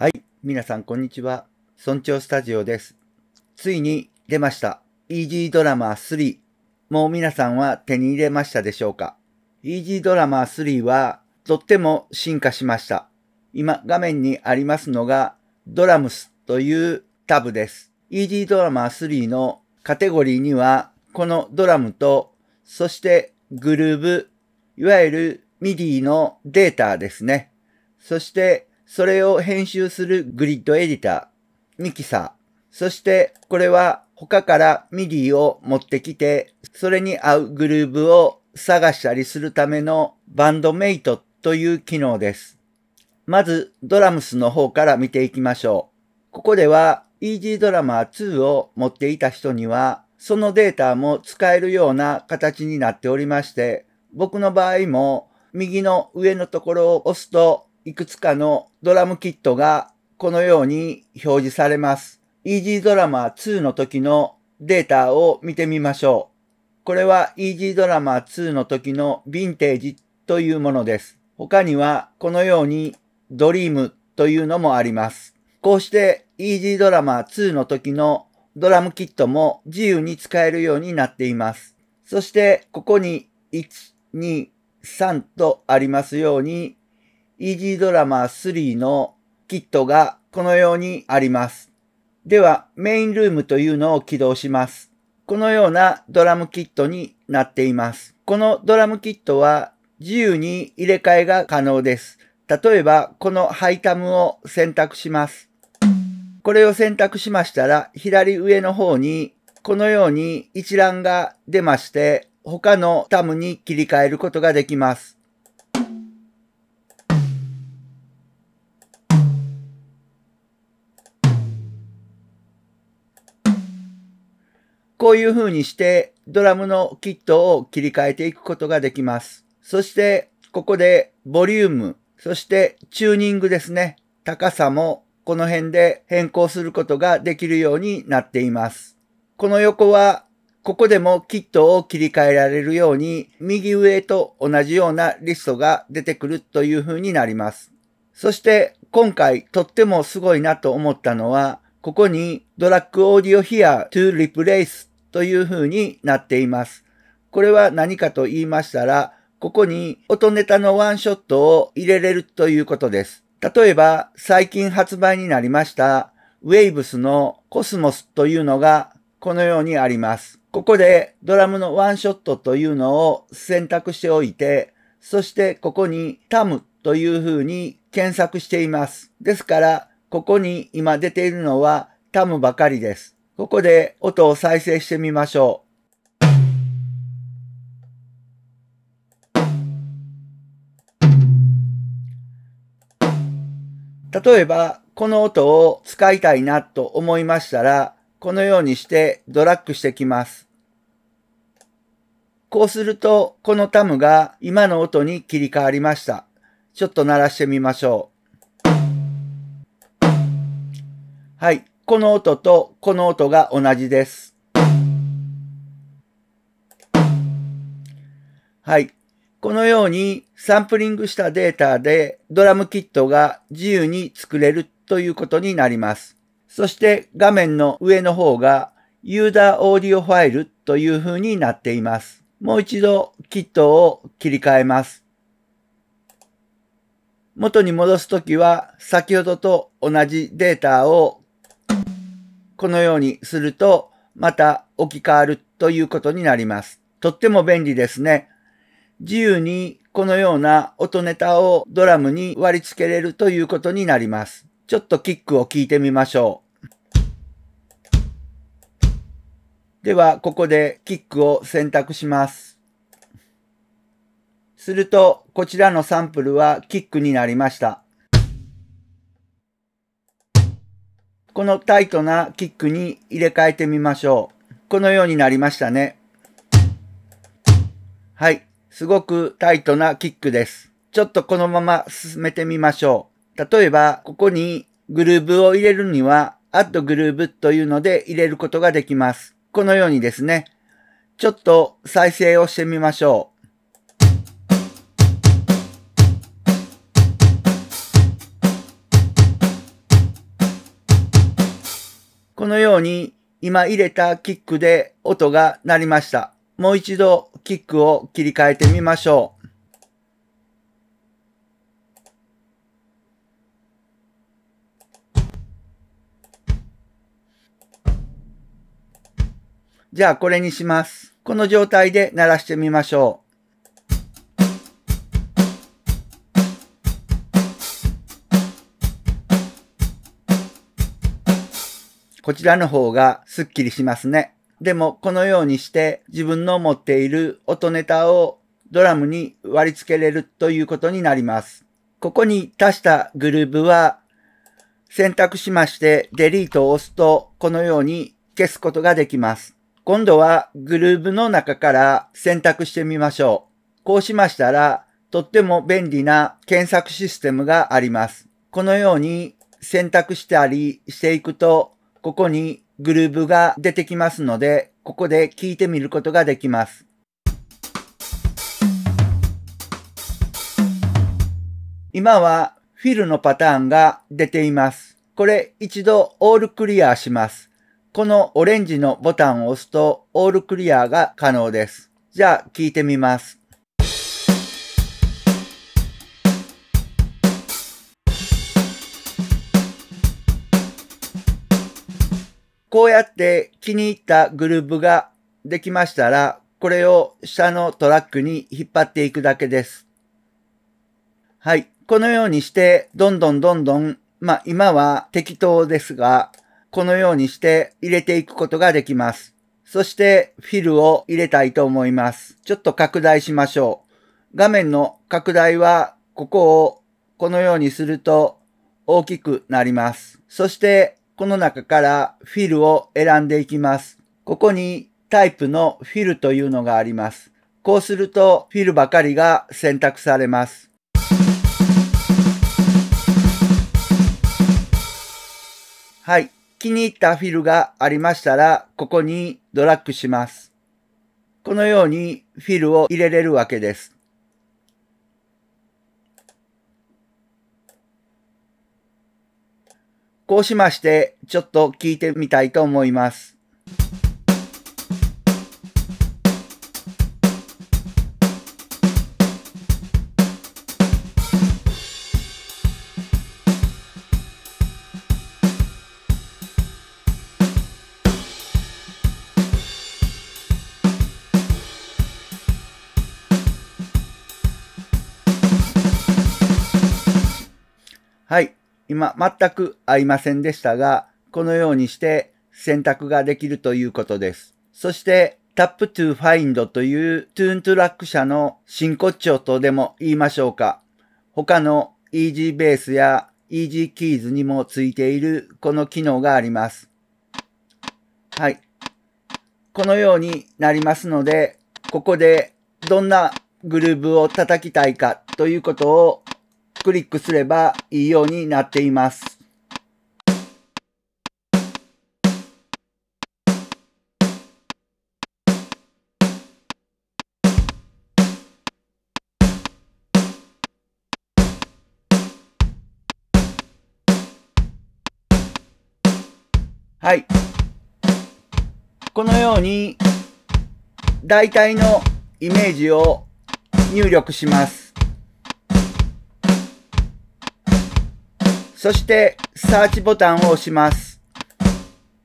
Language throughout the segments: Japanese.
はい、皆さんこんにちは。村長スタジオです。ついに出ました。イージードラマー3。もう皆さんは手に入れましたでしょうか？イージードラマー3はとっても進化しました。今画面にありますのがドラムスというタブです。イージードラマー3のカテゴリーにはこのドラムとそしてグルーブ、いわゆる MIDI のデータですね。そしてそれを編集するグリッドエディター、ミキサー。そしてこれは他から MIDI を持ってきて、それに合うグルーブを探したりするためのバンドメイトという機能です。まずドラムスの方から見ていきましょう。ここでは Easy Drummer 2を持っていた人には、そのデータも使えるような形になっておりまして、僕の場合も右の上のところを押すといくつかのドラムキットがこのように表示されます。Easy Drummer 2の時のデータを見てみましょう。これは Easy Drummer 2の時のヴィンテージというものです。他にはこのように Dream というのもあります。こうして Easy Drummer 2の時のドラムキットも自由に使えるようになっています。そしてここに1、2、3とありますように Easy Drummer 3のキットがこのようにあります。ではメインルームというのを起動します。このようなドラムキットになっています。このドラムキットは自由に入れ替えが可能です。例えばこのハイタムを選択します。これを選択しましたら左上の方にこのように一覧が出まして他のタムに切り替えることができます。こういう風にしてドラムのキットを切り替えていくことができます。そしてここでボリューム、そしてチューニングですね。高さもこの辺で変更することができるようになっています。この横はここでもキットを切り替えられるように右上と同じようなリストが出てくるという風になります。そして今回とってもすごいなと思ったのはここにドラッグオーディオヒア to replace という風になっています。これは何かと言いましたらここに音ネタのワンショットを入れれるということです。例えば最近発売になりました Waves のコスモスというのがこのようにあります。ここでドラムのワンショットというのを選択しておいて、そしてここにタムという風に検索しています。ですから、ここに今出ているのはタムばかりです。ここで音を再生してみましょう。例えば、この音を使いたいなと思いましたら、このようにしてドラッグしてきます。こうすると、このタムが今の音に切り替わりました。ちょっと鳴らしてみましょう。はい。この音とこの音が同じです。はい。このようにサンプリングしたデータでドラムキットが自由に作れるということになります。そして画面の上の方が User Audio File という風になっています。もう一度キットを切り替えます。元に戻すときは先ほどと同じデータをこのようにするとまた置き換わるということになります。とっても便利ですね。自由にこのような音ネタをドラムに割り付けれるということになります。ちょっとキックを聞いてみましょう。では、ここでキックを選択します。すると、こちらのサンプルはキックになりました。このタイトなキックに入れ替えてみましょう。このようになりましたね。はい。すごくタイトなキックです。ちょっとこのまま進めてみましょう。例えば、ここにグルーブを入れるには、add グルーブというので入れることができます。このようにですね。ちょっと再生をしてみましょう。のように今入れたキックで音が鳴りました。もう一度キックを切り替えてみましょう。じゃあこれにします。この状態で鳴らしてみましょう。こちらの方がスッキリしますね。でもこのようにして自分の持っている音ネタをドラムに割り付けれるということになります。ここに足したグルーブは選択しましてデリートを押すとこのように消すことができます。今度はグルーブの中から選択してみましょう。こうしましたらとっても便利な検索システムがあります。このように選択したりしていくとここにグルーブが出てきますので、ここで聞いてみることができます。今はフィルのパターンが出ています。これ一度オールクリアします。このオレンジのボタンを押すとオールクリアが可能です。じゃあ聞いてみます。こうやって気に入ったグループができましたら、これを下のトラックに引っ張っていくだけです。はい。このようにして、どんどんどんどん、まあ今は適当ですが、このようにして入れていくことができます。そしてフィルを入れたいと思います。ちょっと拡大しましょう。画面の拡大はここをこのようにすると大きくなります。そしてこの中からフィルを選んでいきます。ここにタイプのフィルというのがあります。こうするとフィルばかりが選択されます。はい。気に入ったフィルがありましたら、ここにドラッグします。このようにフィルを入れれるわけです。こうしまして、ちょっと聞いてみたいと思います。今全く合いませんでしたが、このようにして選択ができるということです。そして Tap to Find というトゥーントラック社の真骨頂とでも言いましょうか。他の Easy Base や Easy Keys にもついているこの機能があります。はい。このようになりますので、ここでどんなグルーブを叩きたいかということをクリックすればいいようになっています。はい。このように大体のイメージを入力します。そしてサーチボタンを押します。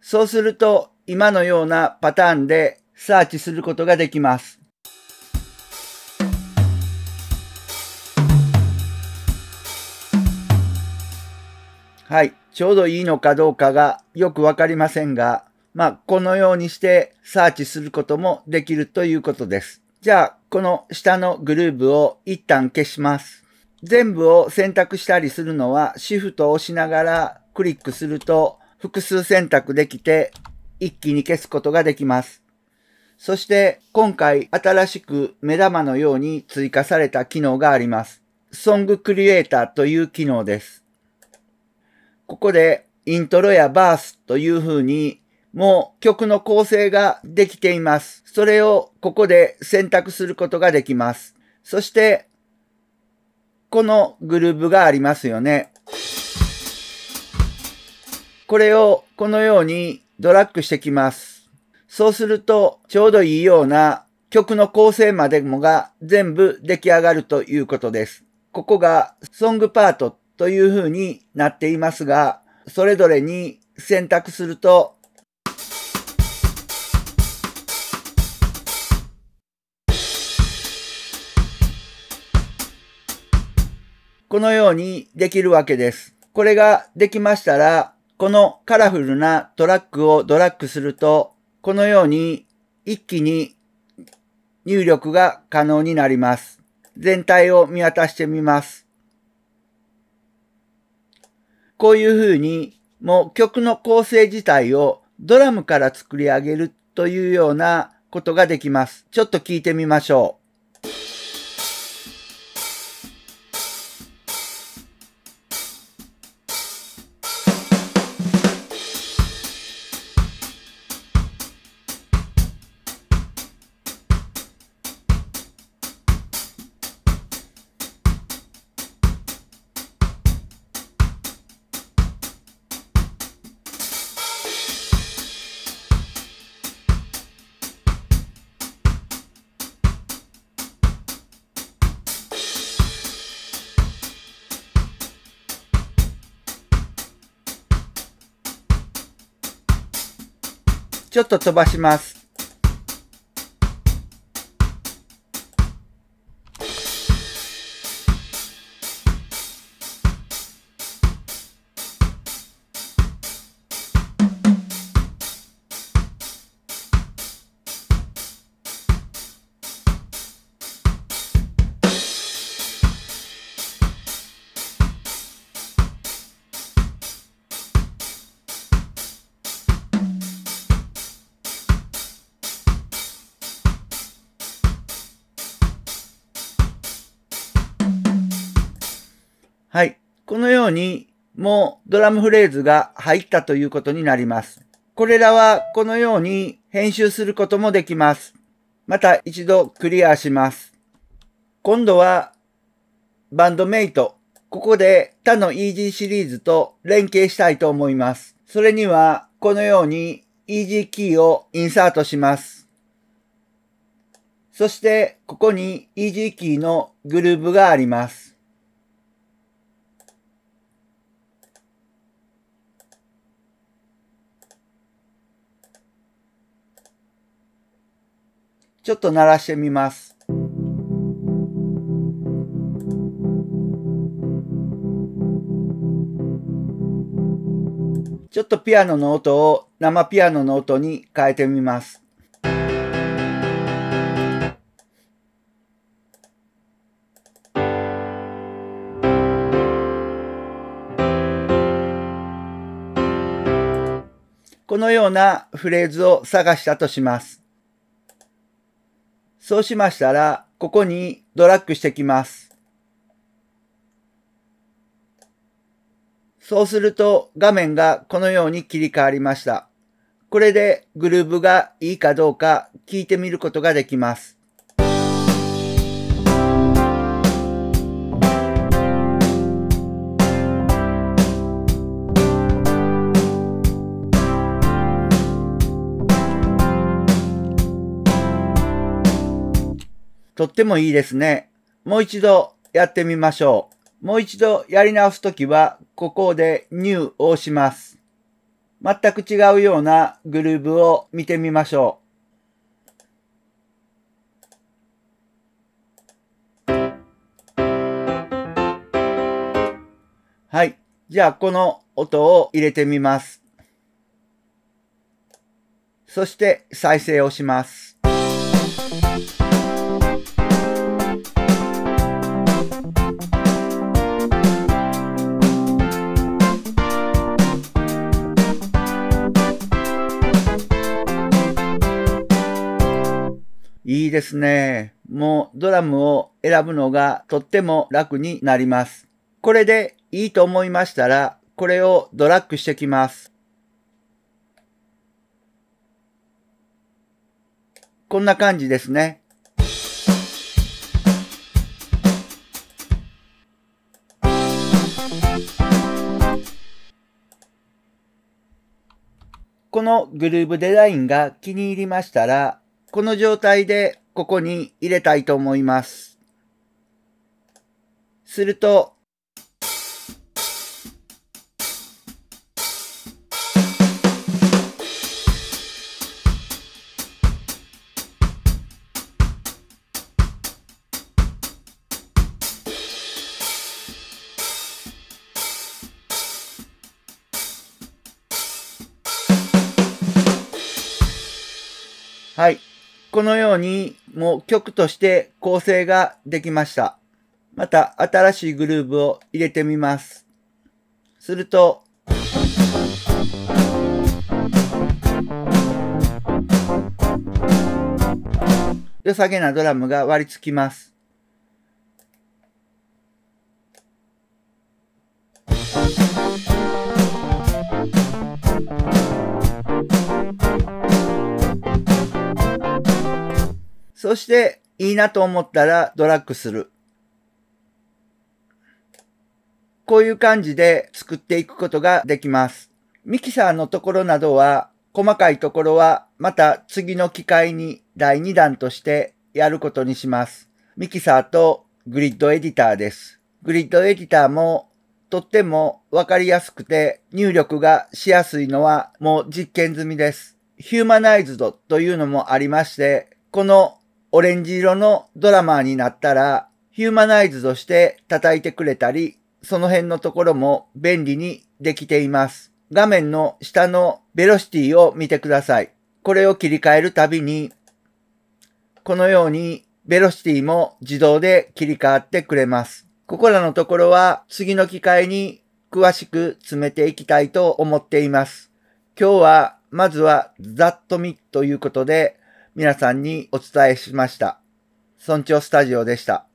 そうすると今のようなパターンでサーチすることができます。はい。ちょうどいいのかどうかがよくわかりませんが、まあ、このようにしてサーチすることもできるということです。じゃあ、この下のグルーブを一旦消します。全部を選択したりするのはシフトを押しながらクリックすると複数選択できて一気に消すことができます。そして今回新しく目玉のように追加された機能があります。ソングクリエイターという機能です。ここでイントロやバースという風にもう曲の構成ができています。それをここで選択することができます。そしてこのグルーブがありますよね。これをこのようにドラッグしてきます。そうすると、ちょうどいいような曲の構成までもが全部出来上がるということです。ここがソングパートという風になっていますが、それぞれに選択するとこのようにできるわけです。これができましたら、このカラフルなトラックをドラッグすると、このように一気に入力が可能になります。全体を見渡してみます。こういうふうに、もう曲の構成自体をドラムから作り上げるというようなことができます。ちょっと聞いてみましょう。ちょっと飛ばします。はい。このように、もうドラムフレーズが入ったということになります。これらはこのように編集することもできます。また一度クリアします。今度はバンドメイト。ここで他の EG シリーズと連携したいと思います。それにはこのように EG キーをインサートします。そしてここに EG キーのグルーブがあります。ちょっと鳴らしてみます。ちょっとピアノの音を生ピアノの音に変えてみます。このようなフレーズを探したとします。そうしましたら、ここにドラッグしてきます。そうすると画面がこのように切り替わりました。これでグルーブがいいかどうか聞いてみることができます。とってもいいですね。もう一度やってみましょう。もう一度やり直すときは、ここで New を押します。全く違うようなグルーブを見てみましょう。はい。じゃあ、この音を入れてみます。そして再生をします。いいですね。もうドラムを選ぶのがとっても楽になります。これでいいと思いましたら、これをドラッグしてきます。こんな感じですね。このグルーブデザインが気に入りましたら、この状態でここに入れたいと思います。すると、このように、もう曲として構成ができました。また、新しいグルーブを入れてみます。すると、良さげなドラムが割り付きます。そして、いいなと思ったらドラッグする。こういう感じで作っていくことができます。ミキサーのところなどは、細かいところはまた次の機会に第2弾としてやることにします。ミキサーとグリッドエディターです。グリッドエディターもとってもわかりやすくて入力がしやすいのはもう実験済みです。ヒューマナイズドというのもありまして、このオレンジ色のドラマーになったら、ヒューマナイズドして叩いてくれたり、その辺のところも便利にできています。画面の下のベロシティを見てください。これを切り替えるたびに、このようにベロシティも自動で切り替わってくれます。ここらのところは次の機会に詳しく詰めていきたいと思っています。今日はまずはざっと見ということで皆さんにお伝えしました。村長スタジオでした。